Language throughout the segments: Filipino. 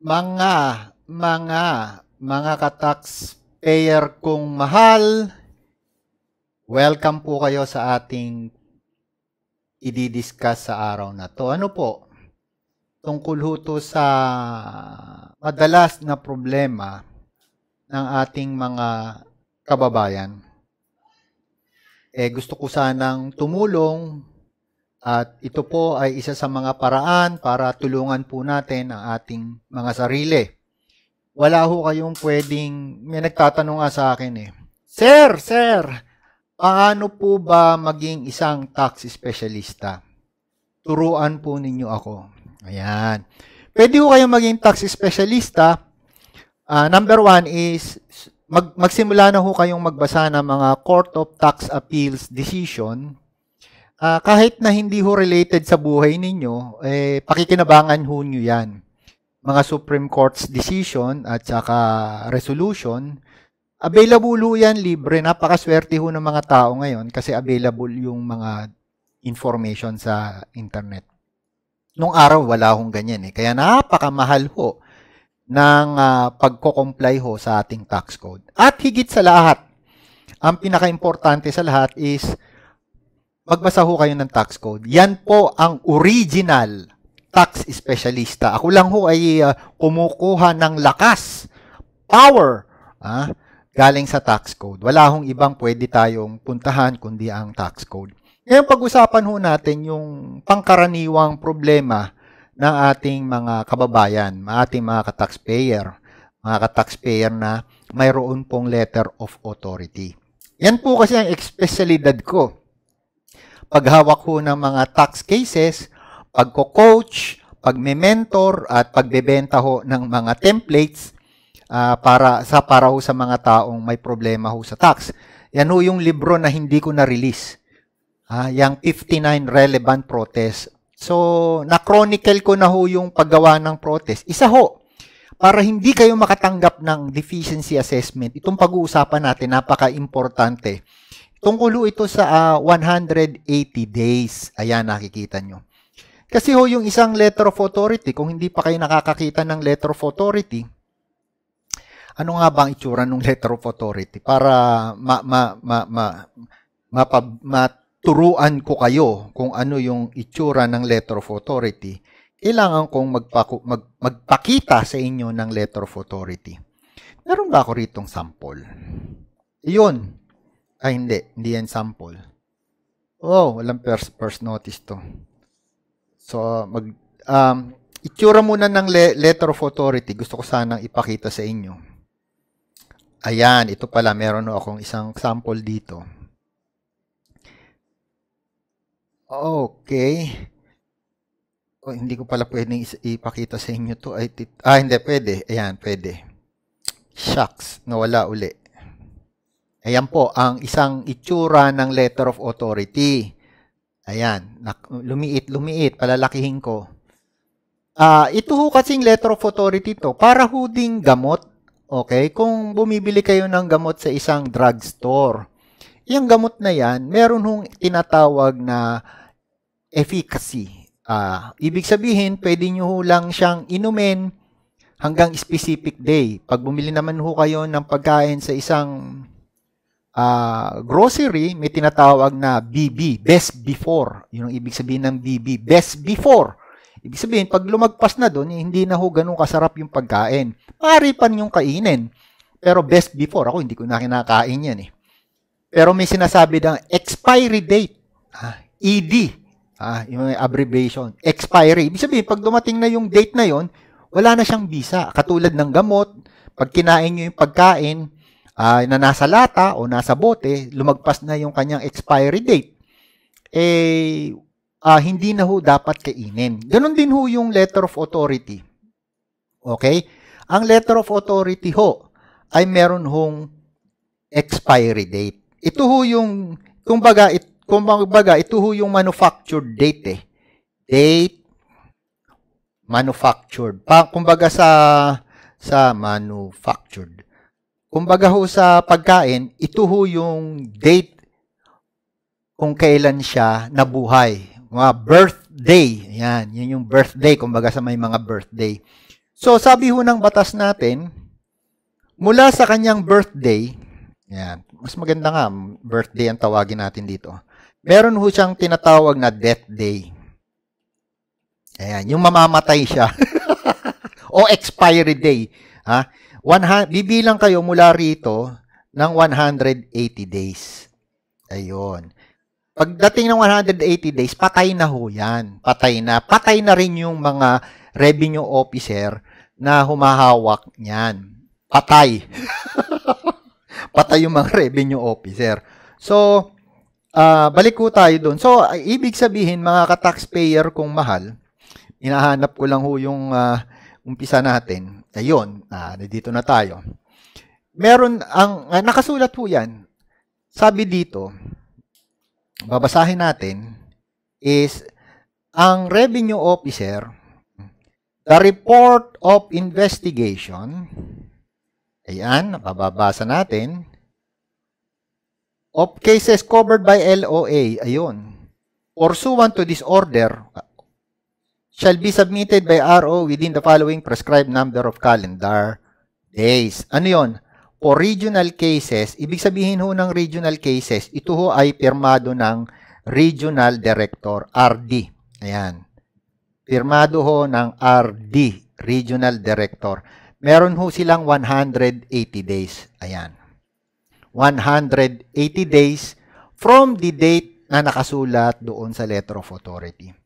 Mga, mga, mga ka-taxpayer kong mahal, welcome po kayo sa ating i-discuss sa araw na to. Ano po? Tungkol ho to sa madalas na problema ng ating mga kababayan. Eh, gusto ko sanang tumulong at ito po ay isa sa mga paraan para tulungan po natin ang ating mga sarili. Wala ho kayong pwedeng, may nagtatanong nga sa akin eh, Sir, sir, paano po ba maging isang tax specialista? Turuan po ninyo ako. Ayan. Pwede ho kayong maging tax specialista. Uh, number one is, mag, magsimula na ho kayong magbasa ng mga Court of Tax Appeals decision uh, kahit na hindi ho related sa buhay ninyo, eh, pakikinabangan ho nyo yan. Mga Supreme Court's decision at saka resolution, available ho yan libre. Napakaswerte ho ng mga tao ngayon kasi available yung mga information sa internet. Nung araw, wala hong ganyan eh. Kaya napakamahal ho ng uh, pagko-comply ho sa ating tax code. At higit sa lahat, ang pinaka-importante sa lahat is magbasa ho kayo ng tax code. Yan po ang original tax specialista. Ako lang ho ay uh, kumukuha ng lakas, power, ah, galing sa tax code. Wala hong ibang pwede tayong puntahan kundi ang tax code. Ngayon pag-usapan ho natin yung pangkaraniwang problema ng ating mga kababayan, ating mga ka-taxpayer, mga ka-taxpayer na mayroon pong letter of authority. Yan po kasi ang espesyalidad ko paghawak ho ng mga tax cases, pagko-coach, pagme-mentor at pagbebenta ho ng mga templates uh, para sa para ho sa mga taong may problema ho sa tax. Yan ho yung libro na hindi ko na-release. Uh, yung 59 relevant protest. So, na-chronicle ko na ho yung paggawa ng protest. Isa ho, para hindi kayo makatanggap ng deficiency assessment, itong pag-uusapan natin, napaka-importante Tungkol ito sa uh, ah, 180 days. Ayan, nakikita nyo. Kasi ho, yung isang letter of authority, kung hindi pa kayo nakakakita ng letter of authority, ano nga ba ang itsura ng letter of authority? Para ma, ma, ma, ma, ma, maturuan ko kayo kung ano yung itsura ng letter of authority, kailangan kong magpaku, mag, magpakita sa inyo ng letter of authority. Meron ba ako ritong sample? Iyon, ay, hindi. Hindi yan sample. Oh, walang first, first notice to. So, mag, um, itsura muna ng le- letter of authority. Gusto ko sanang ipakita sa inyo. Ayan, ito pala. Meron akong isang sample dito. Okay. Oh, hindi ko pala pwedeng ipakita sa inyo to. Ay, tit- ah, hindi, pwede. Ayan, pwede. Shucks, nawala uli. Ayan po, ang isang itsura ng letter of authority. Ayan, lumiit, lumiit, palalakihin ko. Uh, ito ho kasing letter of authority to, para ho ding gamot. Okay, kung bumibili kayo ng gamot sa isang drugstore, yung gamot na yan, meron hong tinatawag na efficacy. Uh, ibig sabihin, pwede nyo ho lang siyang inumin hanggang specific day. Pag bumili naman ho kayo ng pagkain sa isang uh, grocery, may tinatawag na BB, best before. Yun ang ibig sabihin ng BB, best before. Ibig sabihin, pag lumagpas na doon, hindi na ho ganun kasarap yung pagkain. Maaari pa yung kainin. Pero best before, ako hindi ko na kinakain yan eh. Pero may sinasabi ng expiry date. Ah, ED. Ah, yung abbreviation. Expiry. Ibig sabihin, pag dumating na yung date na yon, wala na siyang visa. Katulad ng gamot, pag kinain nyo yung pagkain, uh, na nasa lata o nasa bote, lumagpas na yung kanyang expiry date, eh, uh, hindi na ho dapat kainin. Ganon din ho yung letter of authority. Okay? Ang letter of authority ho ay meron hong expiry date. Ito ho yung, kumbaga, it, kumbaga, ito ho yung manufactured date eh. Date, manufactured. Pa, kumbaga sa, sa manufactured. Kumbaga ho sa pagkain, ito ho yung date kung kailan siya nabuhay. Mga birthday. Yan, yun yung birthday, kumbaga sa may mga birthday. So, sabi ho ng batas natin, mula sa kanyang birthday, yan, mas maganda nga, birthday ang tawagin natin dito. Meron ho siyang tinatawag na death day. Ayan, yung mamamatay siya. o expiry day. Ha? One, bibilang kayo mula rito ng 180 days. Ayun. Pagdating ng 180 days, patay na ho yan. Patay na. Patay na rin yung mga revenue officer na humahawak niyan. Patay. Patay yung mga revenue officer. So, uh, balik ko tayo doon. So, ibig sabihin, mga ka-taxpayer kung mahal, Hinahanap ko lang ho yung uh, umpisa natin. Ayun, uh, dito na tayo. Meron ang uh, nakasulat po 'yan. Sabi dito, babasahin natin is ang revenue officer the report of investigation ayan, nababasa natin of cases covered by LOA ayun pursuant to this order shall be submitted by RO within the following prescribed number of calendar days. Ano yon? For regional cases, ibig sabihin ho ng regional cases, ito ho ay pirmado ng Regional Director, RD. Ayan. Pirmado ho ng RD, Regional Director. Meron ho silang 180 days. Ayan. 180 days from the date na nakasulat doon sa letter of authority.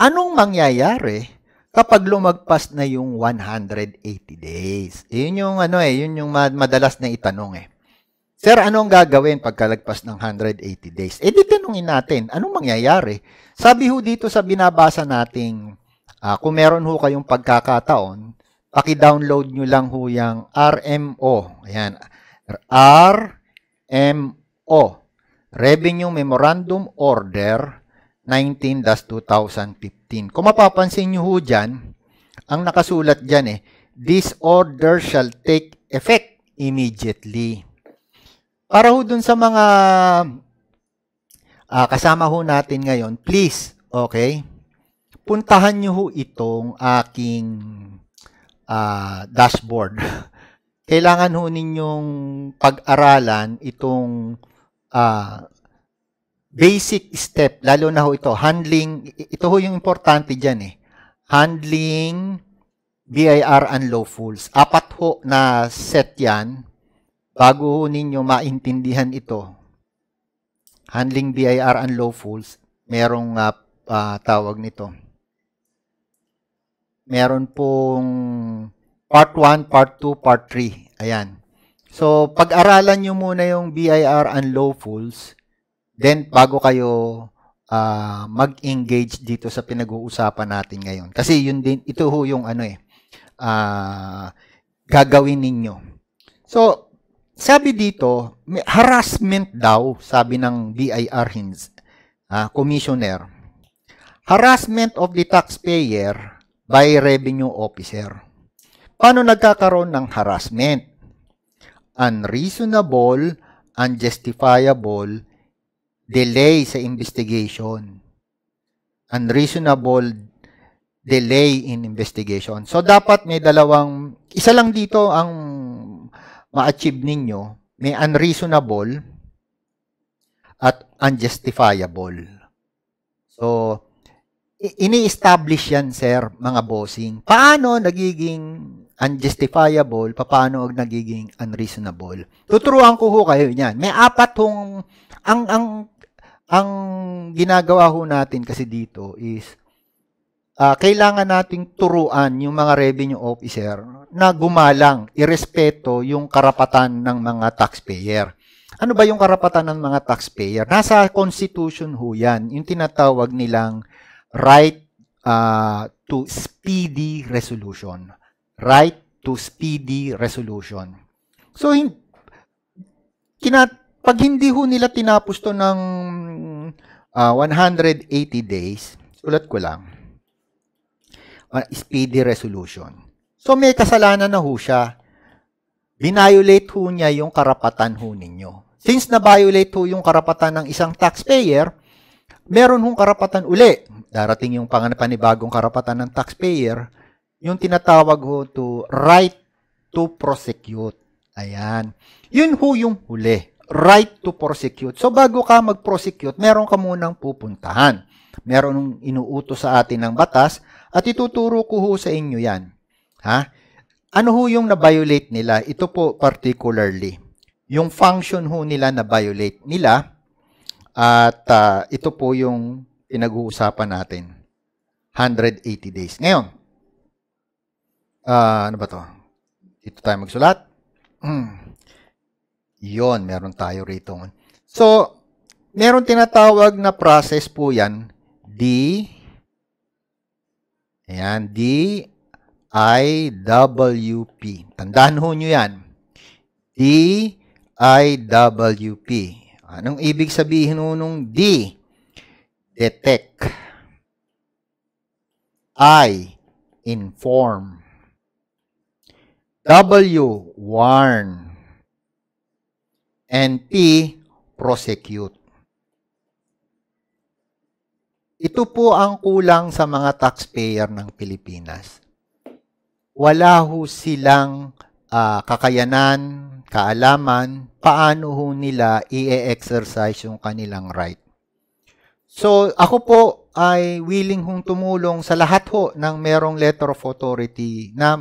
Anong mangyayari kapag lumagpas na yung 180 days? Yun yung ano eh, yun yung madalas na itanong eh. Sir, anong gagawin pagkalagpas ng 180 days? Eh di tanungin natin, anong mangyayari? Sabi ho dito sa binabasa nating uh, kung meron ho kayong pagkakataon, paki-download nyo lang ho yung RMO. Ayan. RMO. Revenue Memorandum Order 19-2015. Kung mapapansin nyo ho dyan, ang nakasulat dyan eh, this order shall take effect immediately. Para ho dun sa mga uh, kasama ho natin ngayon, please, okay, puntahan nyo ho itong aking uh, dashboard. Kailangan ho ninyong pag-aralan itong uh, basic step, lalo na ho ito, handling, ito ho yung importante dyan eh. Handling BIR unlawfuls. Apat ho na set yan bago ho ninyo maintindihan ito. Handling BIR unlawfuls, merong uh, uh, tawag nito. Meron pong part 1, part 2, part 3. Ayan. So, pag-aralan nyo muna yung BIR unlawfuls, Then, bago kayo uh, mag-engage dito sa pinag-uusapan natin ngayon. Kasi yun din, ito ho yung ano eh, uh, gagawin ninyo. So, sabi dito, may harassment daw, sabi ng BIR Hins, uh, commissioner. Harassment of the taxpayer by revenue officer. Paano nagkakaroon ng harassment? Unreasonable, unjustifiable, delay sa investigation. Unreasonable delay in investigation. So, dapat may dalawang, isa lang dito ang ma-achieve ninyo, may unreasonable at unjustifiable. So, ini-establish yan, sir, mga bossing. Paano nagiging unjustifiable, paano nagiging unreasonable? Tuturuan ko ho kayo niyan. May apat hong, ang, ang ang ginagawa ho natin kasi dito is uh, kailangan nating turuan yung mga revenue officer na gumalang, irespeto yung karapatan ng mga taxpayer. Ano ba yung karapatan ng mga taxpayer? Nasa constitution ho yan, yung tinatawag nilang right uh, to speedy resolution. Right to speedy resolution. So, kinat pag hindi ho nila tinapos to ng uh, ah, 180 days, sulat ko lang, uh, speedy resolution. So may kasalanan na ho siya. Binviolate ho niya yung karapatan ho ninyo. Since na-violate ho yung karapatan ng isang taxpayer, meron hong karapatan uli. Darating yung panganibagong karapatan ng taxpayer yung tinatawag ho to right to prosecute. Ayan. Yun ho yung huli. Right to prosecute. So bago ka mag-prosecute, meron ka munang pupuntahan. Meron inuutos sa atin ng batas at ituturo ko ho sa inyo yan. Ha? Ano ho yung na-violate nila? Ito po particularly. Yung function ho nila na-violate nila at uh, ito po yung pinag-uusapan natin. 180 days. Ngayon, uh, ano ba to? Dito tayo magsulat. Hmm. Yon, meron tayo rito. So, meron tinatawag na process po yan. D, ayan, D, I, W, P. Tandaan ho nyo yan. D, I, W, P. Anong ibig sabihin ho nung D? Detect. I, inform. W, warn. And P, prosecute. Ito po ang kulang sa mga taxpayer ng Pilipinas. Wala ho silang uh, kakayanan, kaalaman, paano ho nila i-exercise yung kanilang right. So, ako po ay willing hong tumulong sa lahat ho ng merong letter of authority na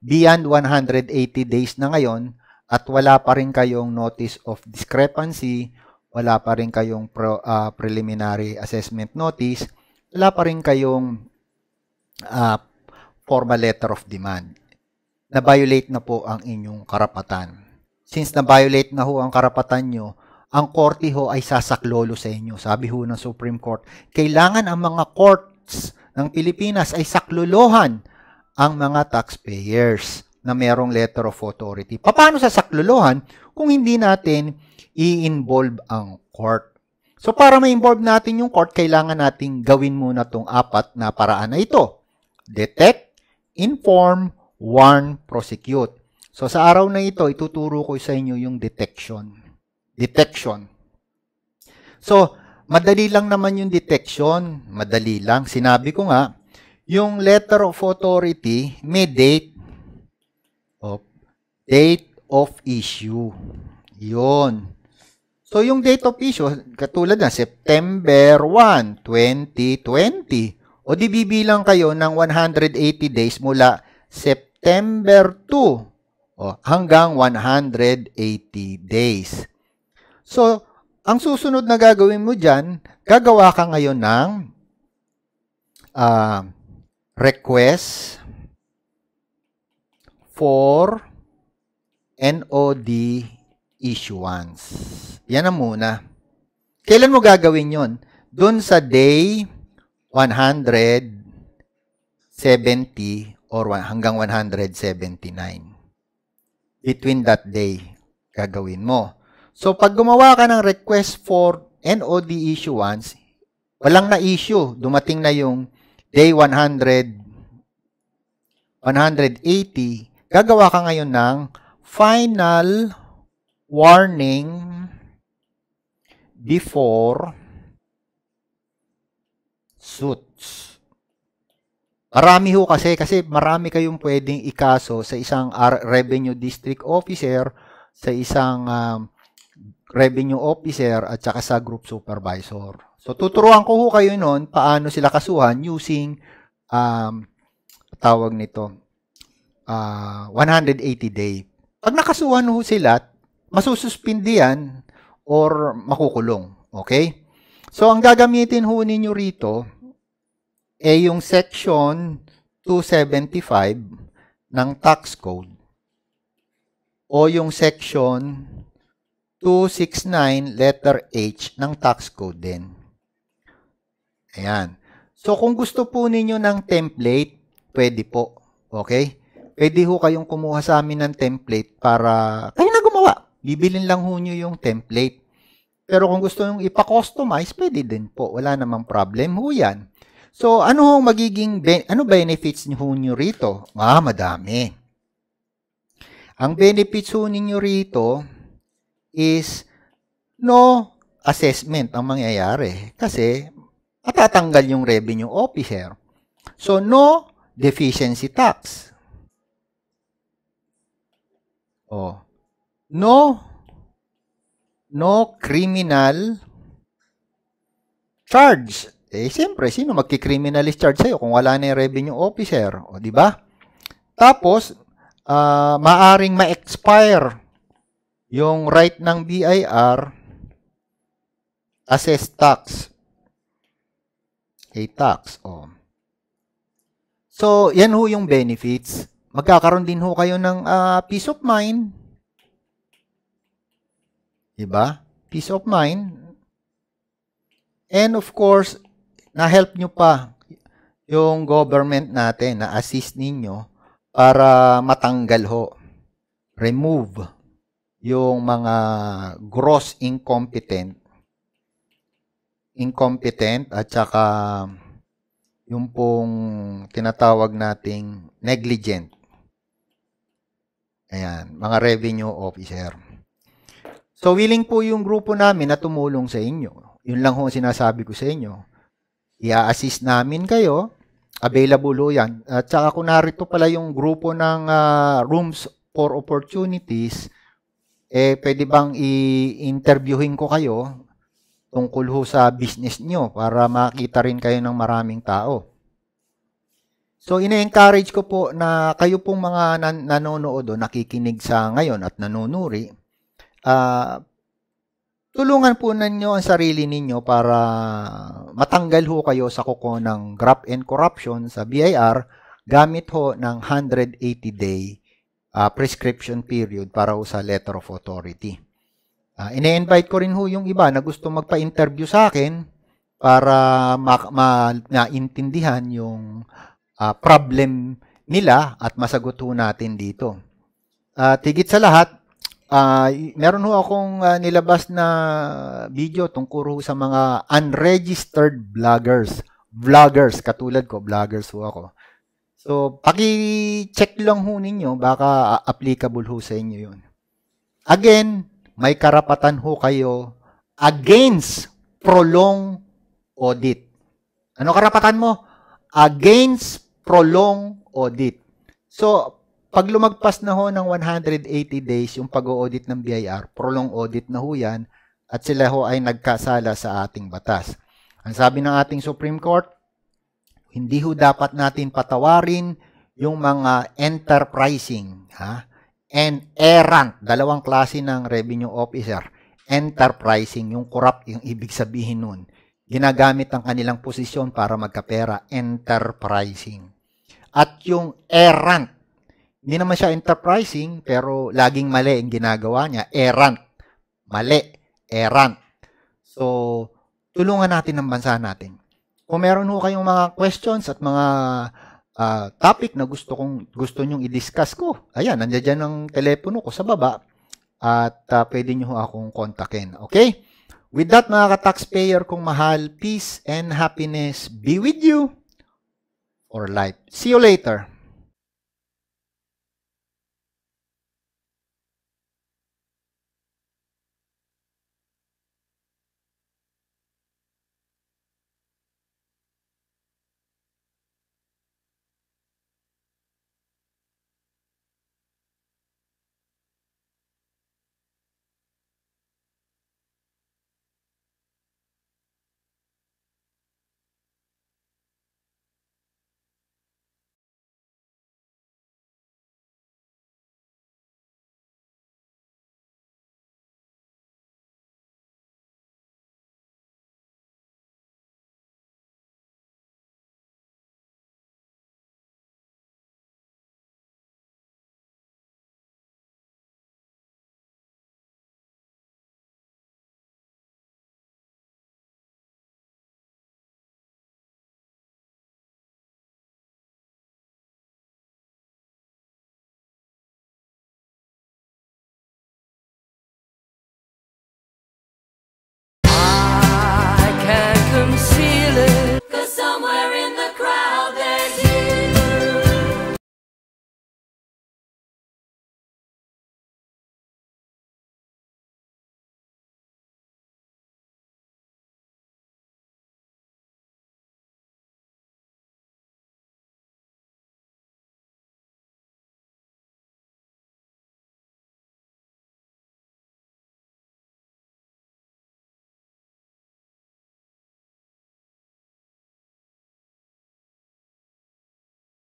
beyond 180 days na ngayon at wala pa rin kayong notice of discrepancy, wala pa rin kayong pro, uh, preliminary assessment notice, wala pa rin kayong uh, formal letter of demand. Na-violate na po ang inyong karapatan. Since na-violate na ho ang karapatan nyo, ang korte ho ay sasaklolo sa inyo. Sabi ho ng Supreme Court, kailangan ang mga courts ng Pilipinas ay saklolohan ang mga taxpayers na merong letter of authority. Paano sa saklolohan kung hindi natin i-involve ang court? So para ma-involve natin yung court, kailangan nating gawin muna tong apat na paraan na ito. Detect, inform, warn, prosecute. So sa araw na ito, ituturo ko sa inyo yung detection. Detection. So, madali lang naman yung detection. Madali lang. Sinabi ko nga, yung letter of authority may date date of issue. Yun. So, yung date of issue, katulad na September 1, 2020. O di bibilang kayo ng 180 days mula September 2 o, hanggang 180 days. So, ang susunod na gagawin mo dyan, gagawa ka ngayon ng uh, request for NOD issuance. Yan ang muna. Kailan mo gagawin yon? Doon sa day 170 or hanggang 179. Between that day, gagawin mo. So, pag gumawa ka ng request for NOD issuance, walang na-issue. Dumating na yung day 100, 180, gagawa ka ngayon ng final warning before suits. Marami ho kasi, kasi marami kayong pwedeng ikaso sa isang revenue district officer, sa isang um, revenue officer, at saka sa group supervisor. So, tuturuan ko ho kayo noon paano sila kasuhan using um, tawag nito uh, 180 day. Pag nakasuhan ho sila, masususpindi yan or makukulong. Okay? So, ang gagamitin ho ninyo rito ay yung section 275 ng tax code o yung section 269 letter H ng tax code din. Ayan. So, kung gusto po ninyo ng template, pwede po. Okay? Pwede ho kayong kumuha sa amin ng template para kayo na gumawa. Bibilin lang ho nyo yung template. Pero kung gusto nyo ipa-customize, pwede din po. Wala namang problem ho yan. So, ano ho magiging, ano benefits ho nyo rito? Ah, madami. Ang benefits ho ninyo rito is no assessment ang mangyayari. Kasi matatanggal yung revenue officer. So, no deficiency tax. Oh. No no criminal charge. Eh, siyempre, sino magki-criminalist charge sa'yo kung wala na yung revenue officer? O, di ba? Tapos, uh, maaring ma-expire yung right ng BIR assess tax. A tax. O. So, yan ho yung benefits. Magkakaroon din ho kayo ng uh, peace of mind. Diba? Peace of mind. And of course, na-help nyo pa yung government natin na assist ninyo para matanggal ho, remove yung mga gross incompetent incompetent at saka yung pong tinatawag nating negligent. Ayan, mga revenue officer. So, willing po yung grupo namin na tumulong sa inyo. Yun lang ho sinasabi ko sa inyo. I-assist namin kayo. Available ho yan. At saka kung narito pala yung grupo ng uh, Rooms for Opportunities, eh, pwede bang i-interviewin ko kayo tungkol ho sa business nyo para makita rin kayo ng maraming tao. So, ine-encourage ko po na kayo pong mga nan- nanonood o nakikinig sa ngayon at nanunuri, uh, tulungan po ninyo ang sarili ninyo para matanggal ho kayo sa kuko ng graft and corruption sa BIR gamit ho ng 180-day uh, ah, prescription period para ho sa letter of authority. Uh, ine-invite ko rin ho yung iba na gusto magpa-interview sa akin para ma-intindihan ma- yung uh, problem nila at masagot ho natin dito. Uh, tigit sa lahat, Uh, meron ho akong uh, nilabas na video tungkol sa mga unregistered vloggers. Vloggers, katulad ko, vloggers ho ako. So, paki-check lang ho ninyo, baka applicable ho sa inyo yun. Again, may karapatan ho kayo against prolong audit. Ano karapatan mo? Against prolong audit. So, pag lumagpas na ho ng 180 days yung pag-audit ng BIR, prolong audit na ho yan, at sila ho ay nagkasala sa ating batas. Ang sabi ng ating Supreme Court, hindi ho dapat natin patawarin yung mga enterprising, ha? And errant, dalawang klase ng revenue officer. Enterprising, yung corrupt, yung ibig sabihin nun. Ginagamit ang kanilang posisyon para magkapera, enterprising. At yung errant, hindi naman siya enterprising, pero laging mali ang ginagawa niya. Errant. Mali. Errant. So, tulungan natin ang bansa natin. Kung meron ho kayong mga questions at mga uh, topic na gusto kong gusto nyong i-discuss ko, ayan, nandiyan dyan ang telepono ko sa baba at uh, pwede nyo akong kontakin. Okay? With that, mga ka-taxpayer kong mahal, peace and happiness be with you for life. See you later.